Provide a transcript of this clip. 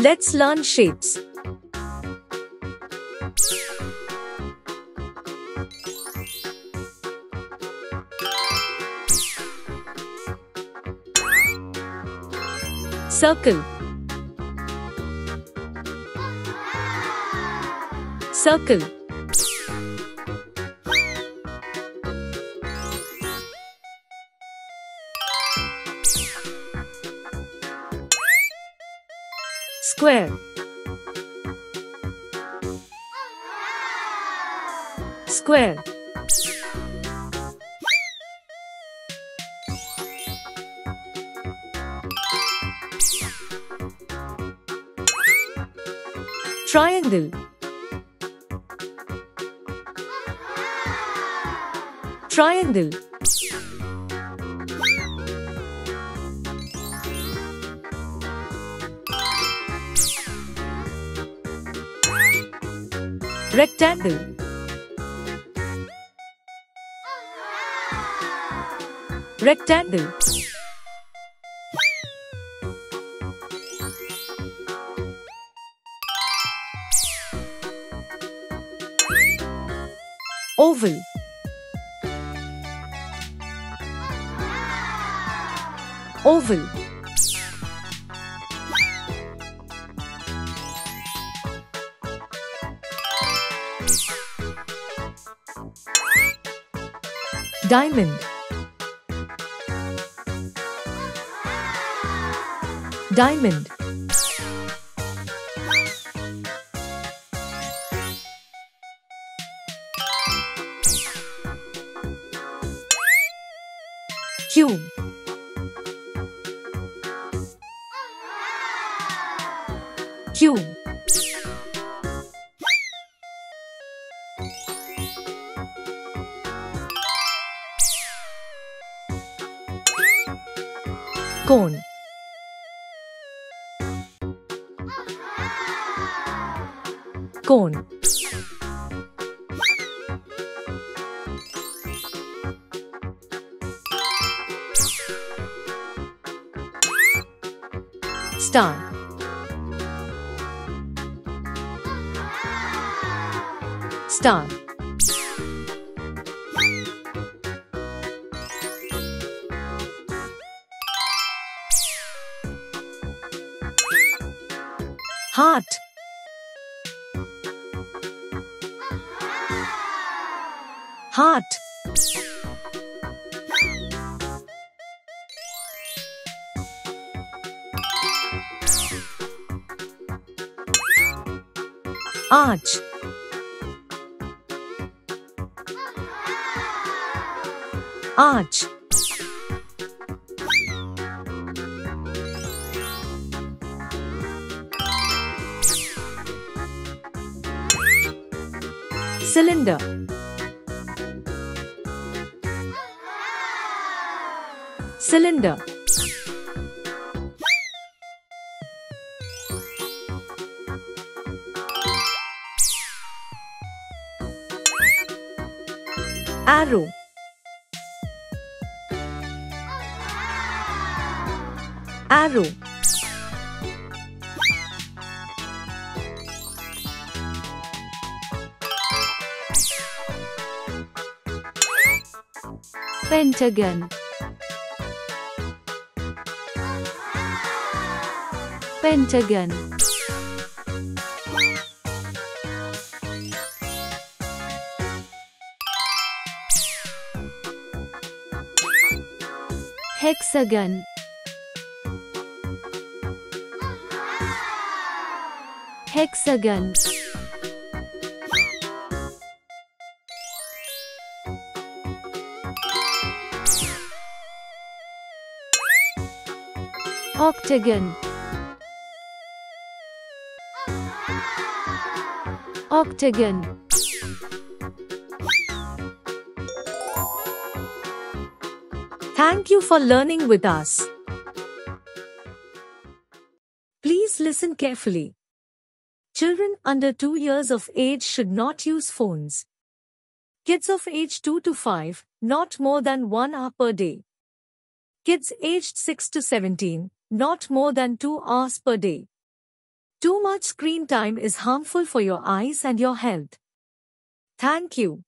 Let's learn shapes. Circle Circle Square. Square. Triangle. Triangle Rectangle. Rectangle. Oval. Oval Diamond. Diamond. Cube Cube Cone Cone Star. Star Heart Heart Arch. Arch Cylinder. Cylinder. Arrow. Arrow Pentagon. Pentagon. Hexagon. Hexagon Octagon Octagon Thank you for learning with us. Please listen carefully. Children under 2 years of age should not use phones. Kids of age 2 to 5, not more than 1 hour per day. Kids aged 6 to 17, not more than 2 hours per day. Too much screen time is harmful for your eyes and your health. Thank you.